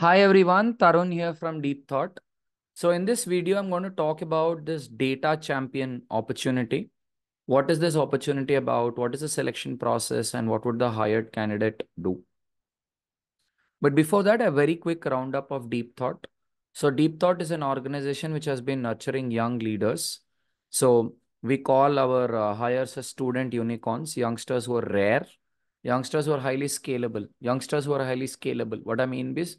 Hi everyone, Tarun here from Deep Thought. So in this video, I'm going to talk about this data champion opportunity. What is this opportunity about? What is the selection process and what would the hired candidate do? But before that, a very quick roundup of Deep Thought. So Deep Thought is an organization which has been nurturing young leaders. So we call our uh, hires as student unicorns, youngsters who are rare, youngsters who are highly scalable, youngsters who are highly scalable. What I mean is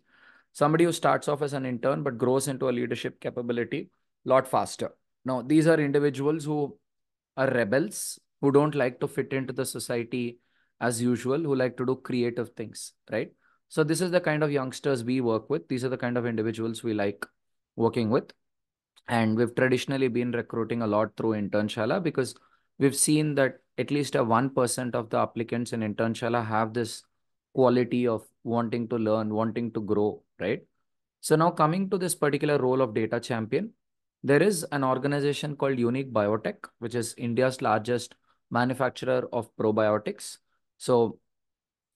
somebody who starts off as an intern but grows into a leadership capability a lot faster. Now, these are individuals who are rebels, who don't like to fit into the society as usual, who like to do creative things, right? So this is the kind of youngsters we work with. These are the kind of individuals we like working with. And we've traditionally been recruiting a lot through Internshala because we've seen that at least a 1% of the applicants in Internshala have this quality of wanting to learn, wanting to grow, right? So now coming to this particular role of data champion, there is an organization called Unique Biotech, which is India's largest manufacturer of probiotics. So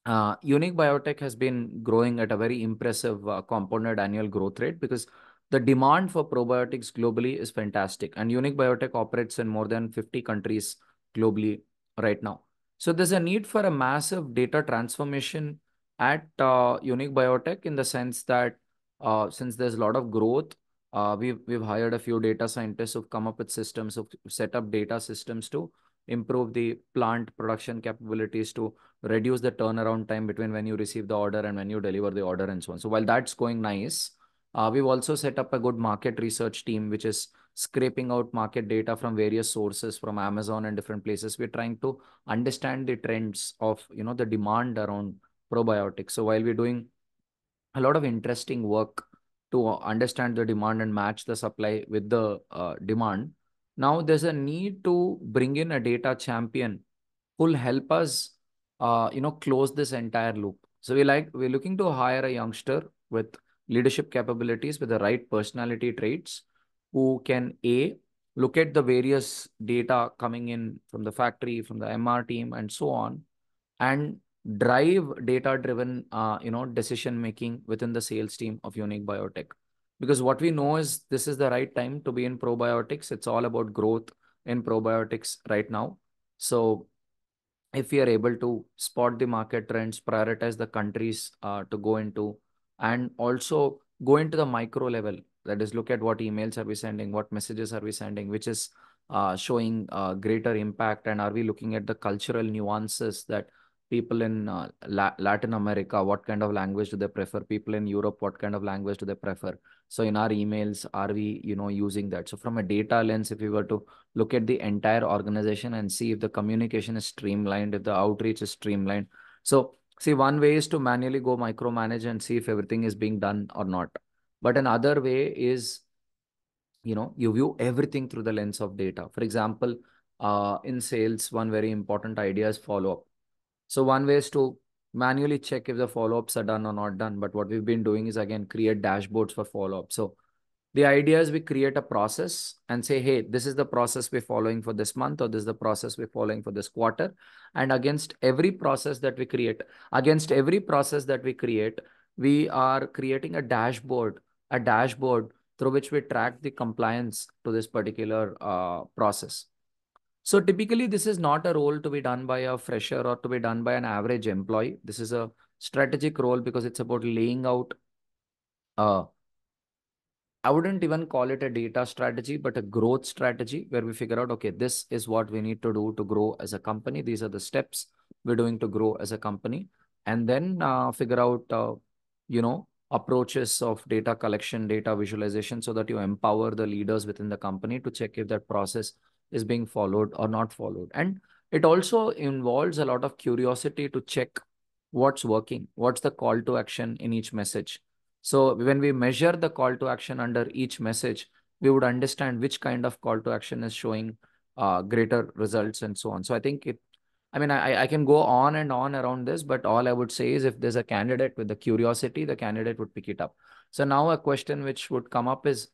uh, Unique Biotech has been growing at a very impressive uh, compounded annual growth rate because the demand for probiotics globally is fantastic. And Unique Biotech operates in more than 50 countries globally right now. So there's a need for a massive data transformation at uh, Unique Biotech in the sense that uh, since there's a lot of growth, uh, we've, we've hired a few data scientists who've come up with systems, who've set up data systems to improve the plant production capabilities to reduce the turnaround time between when you receive the order and when you deliver the order and so on. So while that's going nice, uh, we've also set up a good market research team, which is scraping out market data from various sources from Amazon and different places. We're trying to understand the trends of, you know, the demand around probiotics. So while we're doing a lot of interesting work to understand the demand and match the supply with the uh, demand, now there's a need to bring in a data champion who'll help us, uh, you know, close this entire loop. So we like we're looking to hire a youngster with leadership capabilities with the right personality traits who can a look at the various data coming in from the factory, from the MR team, and so on, and drive data driven, uh, you know, decision making within the sales team of Unique Biotech because what we know is this is the right time to be in probiotics. It's all about growth in probiotics right now. So if we are able to spot the market trends, prioritize the countries uh, to go into, and also go into the micro level, that is look at what emails are we sending, what messages are we sending, which is uh, showing uh, greater impact, and are we looking at the cultural nuances that people in uh, La Latin America, what kind of language do they prefer? People in Europe, what kind of language do they prefer? So in our emails, are we, you know, using that? So from a data lens, if we were to look at the entire organization and see if the communication is streamlined, if the outreach is streamlined. So see, one way is to manually go micromanage and see if everything is being done or not. But another way is, you know, you view everything through the lens of data. For example, uh, in sales, one very important idea is follow-up. So one way is to manually check if the follow-ups are done or not done. But what we've been doing is again, create dashboards for follow-up. So the idea is we create a process and say, hey, this is the process we're following for this month, or this is the process we're following for this quarter. And against every process that we create, against every process that we create, we are creating a dashboard, a dashboard through which we track the compliance to this particular uh, process. So typically, this is not a role to be done by a fresher or to be done by an average employee. This is a strategic role because it's about laying out. Uh, I wouldn't even call it a data strategy, but a growth strategy where we figure out, okay, this is what we need to do to grow as a company. These are the steps we're doing to grow as a company. And then uh, figure out, uh, you know, approaches of data collection, data visualization, so that you empower the leaders within the company to check if that process is being followed or not followed. And it also involves a lot of curiosity to check what's working, what's the call to action in each message. So when we measure the call to action under each message, we would understand which kind of call to action is showing uh, greater results and so on. So I think it, I mean, I, I can go on and on around this, but all I would say is if there's a candidate with the curiosity, the candidate would pick it up. So now a question which would come up is,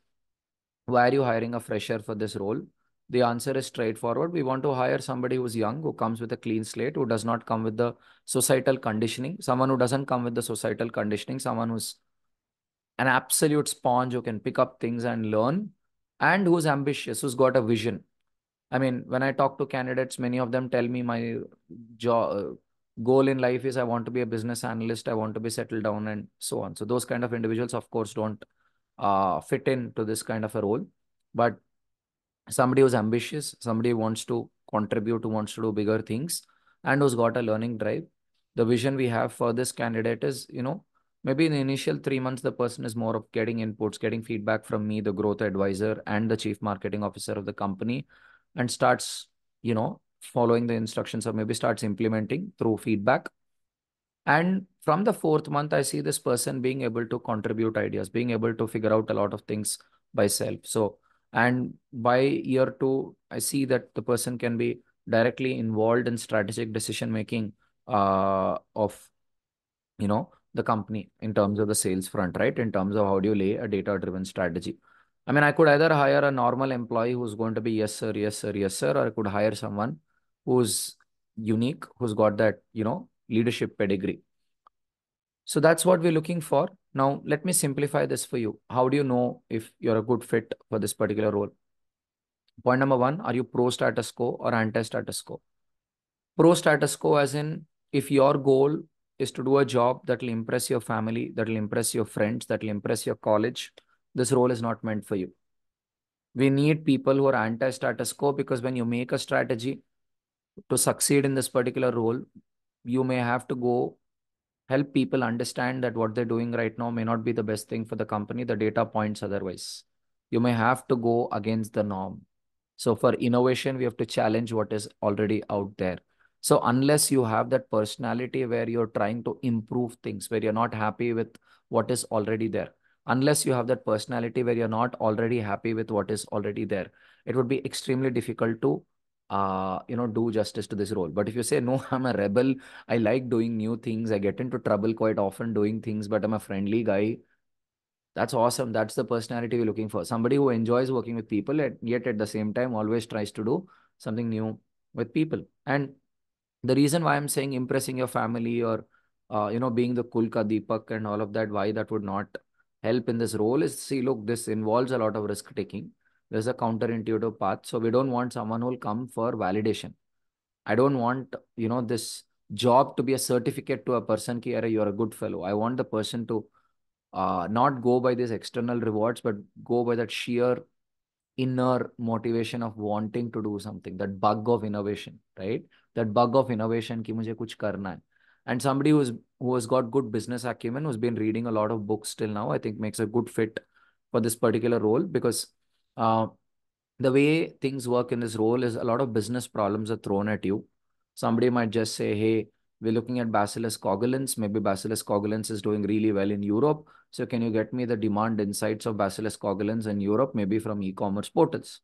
why are you hiring a fresher for this role? The answer is straightforward. We want to hire somebody who's young, who comes with a clean slate, who does not come with the societal conditioning, someone who doesn't come with the societal conditioning, someone who's an absolute sponge who can pick up things and learn, and who's ambitious, who's got a vision. I mean, when I talk to candidates, many of them tell me my job goal in life is I want to be a business analyst, I want to be settled down, and so on. So those kind of individuals, of course, don't uh, fit into this kind of a role. But somebody who's ambitious, somebody who wants to contribute, who wants to do bigger things, and who's got a learning drive. The vision we have for this candidate is, you know, maybe in the initial three months, the person is more of getting inputs, getting feedback from me, the growth advisor, and the chief marketing officer of the company, and starts, you know, following the instructions or maybe starts implementing through feedback. And from the fourth month, I see this person being able to contribute ideas, being able to figure out a lot of things by self. So, and by year two, I see that the person can be directly involved in strategic decision making uh, of, you know, the company in terms of the sales front, right? In terms of how do you lay a data driven strategy. I mean, I could either hire a normal employee who's going to be yes, sir, yes, sir, yes, sir, or I could hire someone who's unique, who's got that, you know, leadership pedigree. So that's what we're looking for. Now, let me simplify this for you. How do you know if you're a good fit for this particular role? Point number one, are you pro status quo or anti status quo? Pro status quo, as in if your goal is to do a job that will impress your family, that will impress your friends, that will impress your college, this role is not meant for you. We need people who are anti status quo because when you make a strategy, to succeed in this particular role, you may have to go help people understand that what they're doing right now may not be the best thing for the company, the data points otherwise. You may have to go against the norm. So for innovation, we have to challenge what is already out there. So unless you have that personality where you're trying to improve things, where you're not happy with what is already there, unless you have that personality where you're not already happy with what is already there, it would be extremely difficult to uh, you know, do justice to this role. But if you say, no, I'm a rebel, I like doing new things, I get into trouble quite often doing things, but I'm a friendly guy, that's awesome. That's the personality we're looking for. Somebody who enjoys working with people, and yet at the same time always tries to do something new with people. And the reason why I'm saying impressing your family or, uh, you know, being the Kulka Deepak and all of that, why that would not help in this role is see, look, this involves a lot of risk taking there's a counterintuitive path. So we don't want someone who will come for validation. I don't want, you know, this job to be a certificate to a person ki, you're a good fellow. I want the person to uh, not go by these external rewards, but go by that sheer inner motivation of wanting to do something, that bug of innovation, right? That bug of innovation ki mujhe kuch karna hai. And somebody who's who has got good business acumen, who's been reading a lot of books till now, I think makes a good fit for this particular role because uh, the way things work in this role is a lot of business problems are thrown at you. Somebody might just say, hey, we're looking at Bacillus coagulans. Maybe Bacillus coagulans is doing really well in Europe. So can you get me the demand insights of Bacillus coagulans in Europe, maybe from e-commerce portals?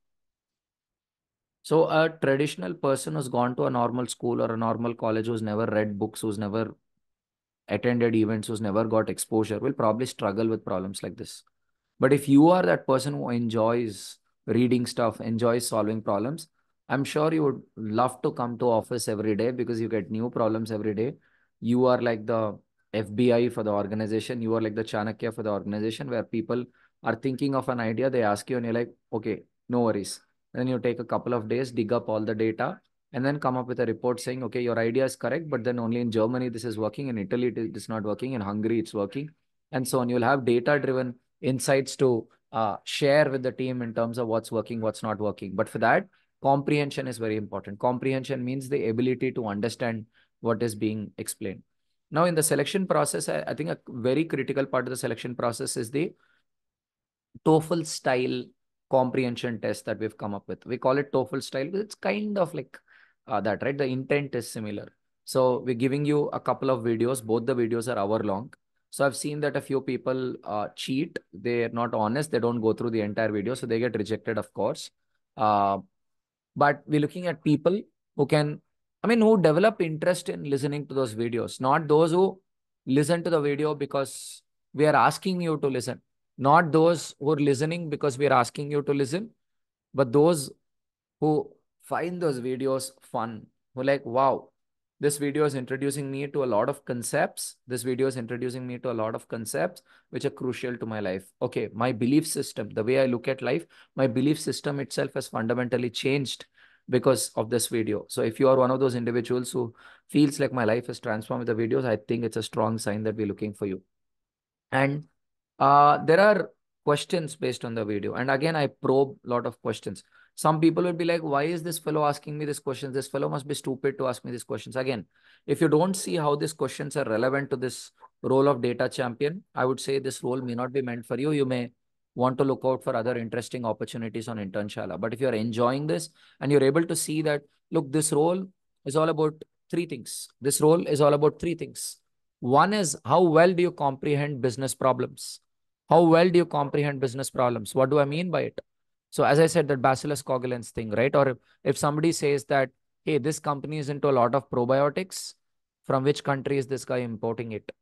So a traditional person who's gone to a normal school or a normal college who's never read books, who's never attended events, who's never got exposure will probably struggle with problems like this. But if you are that person who enjoys reading stuff, enjoys solving problems, I'm sure you would love to come to office every day because you get new problems every day. You are like the FBI for the organization. You are like the Chanakya for the organization where people are thinking of an idea. They ask you and you're like, okay, no worries. then you take a couple of days, dig up all the data and then come up with a report saying, okay, your idea is correct, but then only in Germany this is working. In Italy it is not working. In Hungary it's working. And so on. You'll have data driven insights to uh, share with the team in terms of what's working, what's not working. But for that, comprehension is very important. Comprehension means the ability to understand what is being explained. Now, in the selection process, I, I think a very critical part of the selection process is the TOEFL style comprehension test that we've come up with. We call it TOEFL style. It's kind of like uh, that, right? The intent is similar. So we're giving you a couple of videos. Both the videos are hour long. So I've seen that a few people uh, cheat. They're not honest. They don't go through the entire video. So they get rejected, of course. Uh, but we're looking at people who can, I mean, who develop interest in listening to those videos, not those who listen to the video because we are asking you to listen, not those who are listening because we are asking you to listen, but those who find those videos fun, who like, wow, this video is introducing me to a lot of concepts. This video is introducing me to a lot of concepts which are crucial to my life. Okay, my belief system, the way I look at life, my belief system itself has fundamentally changed because of this video. So if you are one of those individuals who feels like my life is transformed with the videos, I think it's a strong sign that we're looking for you. And uh, there are questions based on the video. And again, I probe a lot of questions. Some people will be like, why is this fellow asking me this question? This fellow must be stupid to ask me these questions. Again, if you don't see how these questions are relevant to this role of data champion, I would say this role may not be meant for you. You may want to look out for other interesting opportunities on Internshala. But if you're enjoying this and you're able to see that, look, this role is all about three things. This role is all about three things. One is how well do you comprehend business problems? How well do you comprehend business problems? What do I mean by it? So as I said, that bacillus coagulans thing, right? Or if, if somebody says that, hey, this company is into a lot of probiotics, from which country is this guy importing it?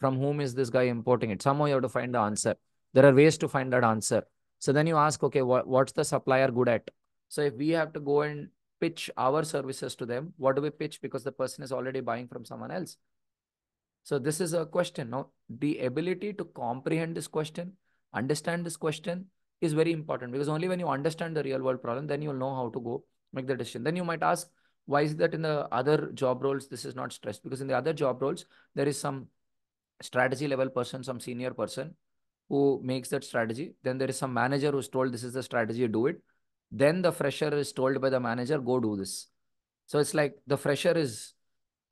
From whom is this guy importing it? Somehow you have to find the answer. There are ways to find that answer. So then you ask, okay, what, what's the supplier good at? So if we have to go and pitch our services to them, what do we pitch? Because the person is already buying from someone else. So this is a question. Now, the ability to comprehend this question, understand this question is very important because only when you understand the real world problem, then you'll know how to go make the decision. Then you might ask, why is that in the other job roles, this is not stressed? Because in the other job roles, there is some strategy level person, some senior person who makes that strategy. Then there is some manager who's told this is the strategy, do it. Then the fresher is told by the manager, go do this. So it's like the fresher is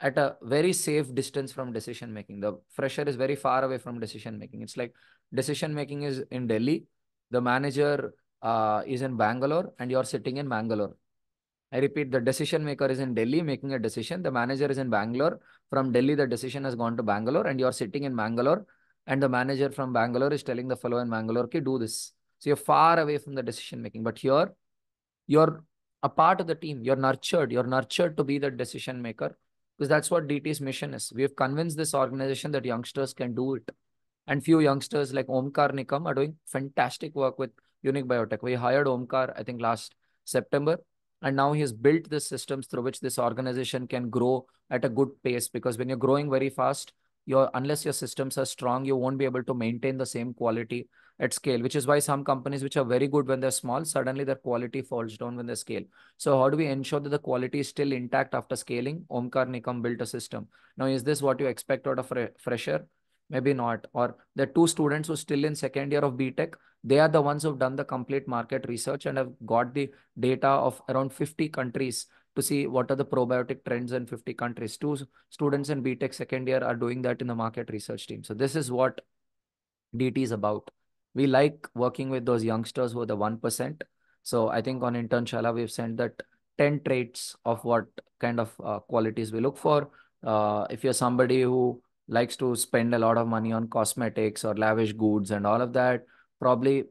at a very safe distance from decision making. The fresher is very far away from decision making. It's like decision making is in Delhi, the manager uh, is in Bangalore, and you're sitting in Bangalore. I repeat, the decision maker is in Delhi making a decision. The manager is in Bangalore. From Delhi, the decision has gone to Bangalore, and you're sitting in Bangalore and the manager from Bangalore is telling the fellow in Bangalore, okay, do this. So you're far away from the decision making. But here, you're a part of the team. You're nurtured. You're nurtured to be the decision maker because that's what DT's mission is. We have convinced this organization that youngsters can do it. And few youngsters like Omkar Nikam are doing fantastic work with Unique Biotech. We hired Omkar, I think, last September. And now he has built the systems through which this organization can grow at a good pace because when you're growing very fast, your unless your systems are strong, you won't be able to maintain the same quality at scale, which is why some companies which are very good when they're small, suddenly their quality falls down when they scale. So how do we ensure that the quality is still intact after scaling? Omkar Nikam built a system. Now, is this what you expect out of a fresher? Maybe not. Or the two students who still in second year of BTech, they are the ones who've done the complete market research and have got the data of around 50 countries to see what are the probiotic trends in 50 countries. Two students in BTech second year are doing that in the market research team. So this is what DT is about. We like working with those youngsters who are the 1%. So I think on Internshala, we've sent that 10 traits of what kind of uh, qualities we look for. Uh, if you're somebody who likes to spend a lot of money on cosmetics or lavish goods and all of that, probably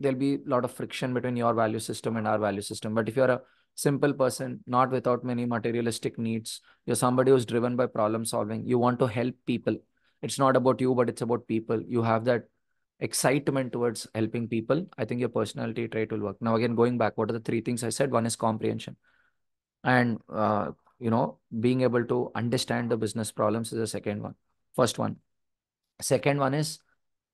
there'll be a lot of friction between your value system and our value system. But if you're a simple person, not without many materialistic needs. You're somebody who's driven by problem solving. You want to help people. It's not about you, but it's about people. You have that excitement towards helping people. I think your personality trait will work. Now, again, going back, what are the three things I said? One is comprehension. And, uh, you know, being able to understand the business problems is the second one. First one. Second one is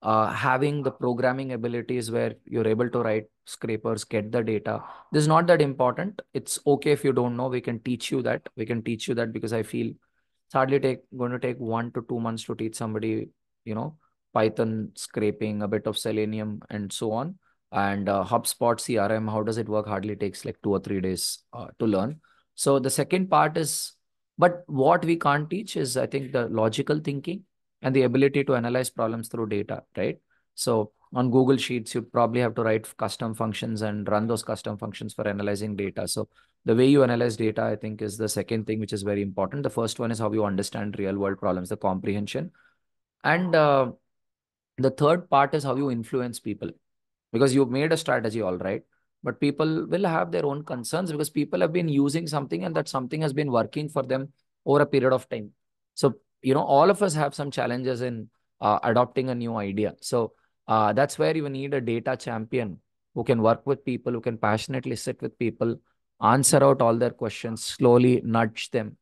uh, having the programming abilities where you're able to write scrapers, get the data. This is not that important. It's okay if you don't know. We can teach you that. We can teach you that because I feel it's hardly take going to take one to two months to teach somebody, you know, Python scraping, a bit of Selenium, and so on. And uh, HubSpot CRM, how does it work? Hardly takes like two or three days uh, to learn. So the second part is, but what we can't teach is, I think, the logical thinking and the ability to analyze problems through data, right? So on Google Sheets, you probably have to write custom functions and run those custom functions for analyzing data. So the way you analyze data, I think, is the second thing which is very important. The first one is how you understand real world problems, the comprehension. And uh, the third part is how you influence people because you've made a strategy, all right. But people will have their own concerns because people have been using something and that something has been working for them over a period of time. So you know, all of us have some challenges in uh, adopting a new idea. So uh, that's where you need a data champion who can work with people, who can passionately sit with people, answer out all their questions, slowly nudge them,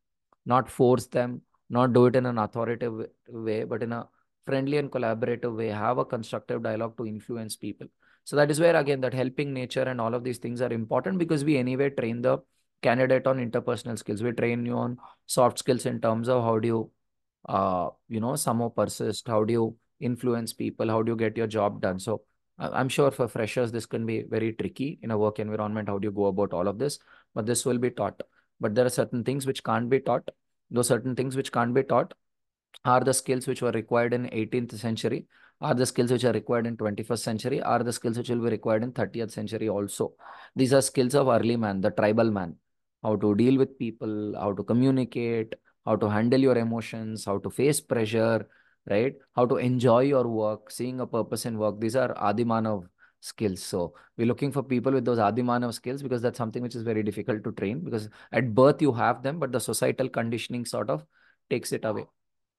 not force them, not do it in an authoritative way, but in a friendly and collaborative way, have a constructive dialogue to influence people. So that is where, again, that helping nature and all of these things are important because we anyway train the candidate on interpersonal skills. We train you on soft skills in terms of how do you, uh, you know, somehow persist, how do you influence people, how do you get your job done. So I'm sure for freshers, this can be very tricky in a work environment. How do you go about all of this? But this will be taught. But there are certain things which can't be taught. Those certain things which can't be taught are the skills which were required in 18th century, are the skills which are required in 21st century, are the skills which will be required in 30th century also. These are skills of early man, the tribal man, how to deal with people, how to communicate, how to handle your emotions, how to face pressure, right? How to enjoy your work, seeing a purpose in work. These are Adimanav skills. So we're looking for people with those Adimanav skills because that's something which is very difficult to train because at birth you have them, but the societal conditioning sort of takes it away.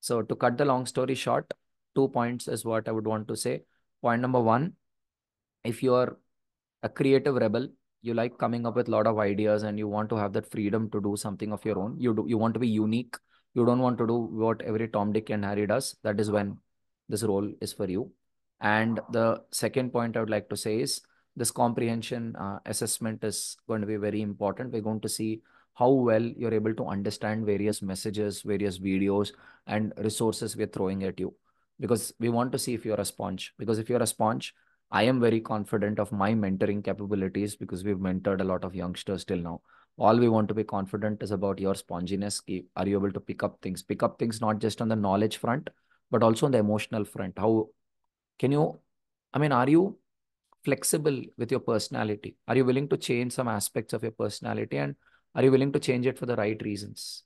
So to cut the long story short, two points is what I would want to say. Point number one, if you're a creative rebel, you like coming up with a lot of ideas and you want to have that freedom to do something of your own. You do you want to be unique. You don't want to do what every Tom, Dick, and Harry does. That is when this role is for you. And the second point I would like to say is this comprehension uh, assessment is going to be very important. We're going to see how well you're able to understand various messages, various videos, and resources we're throwing at you. Because we want to see if you're a sponge. Because if you're a sponge, I am very confident of my mentoring capabilities because we've mentored a lot of youngsters till now. All we want to be confident is about your sponginess. Are you able to pick up things? Pick up things not just on the knowledge front, but also on the emotional front. How can you, I mean, are you flexible with your personality? Are you willing to change some aspects of your personality? And are you willing to change it for the right reasons?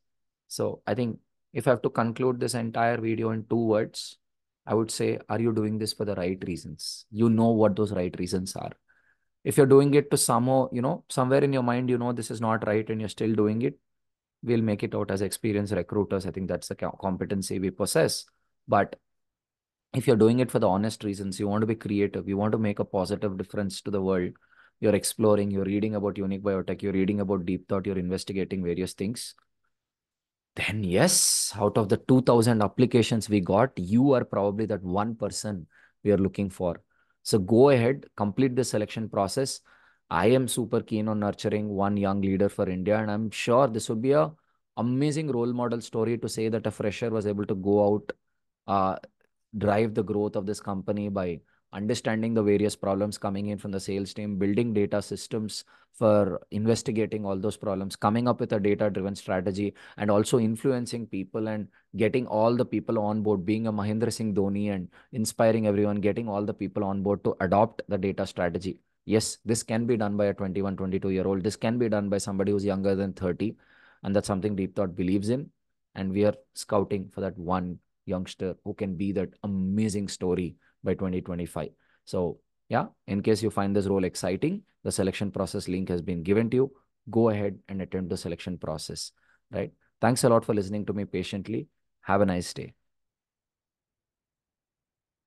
So I think if I have to conclude this entire video in two words, I would say, are you doing this for the right reasons? You know what those right reasons are. If you're doing it to somehow, you know, somewhere in your mind, you know, this is not right and you're still doing it, we'll make it out as experienced recruiters. I think that's the competency we possess. But if you're doing it for the honest reasons, you want to be creative, you want to make a positive difference to the world, you're exploring, you're reading about unique biotech, you're reading about deep thought, you're investigating various things, then yes, out of the 2000 applications we got, you are probably that one person we are looking for. So go ahead, complete the selection process. I am super keen on nurturing one young leader for India, and I'm sure this would be a amazing role model story to say that a fresher was able to go out, uh, drive the growth of this company by understanding the various problems coming in from the sales team, building data systems for investigating all those problems, coming up with a data driven strategy, and also influencing people and getting all the people on board, being a Mahendra Singh Dhoni and inspiring everyone, getting all the people on board to adopt the data strategy. Yes, this can be done by a 21, 22 year old. This can be done by somebody who's younger than 30. And that's something Deep Thought believes in. And we are scouting for that one youngster who can be that amazing story by 2025. So yeah, in case you find this role exciting, the selection process link has been given to you. Go ahead and attempt the selection process, right? Thanks a lot for listening to me patiently. Have a nice day.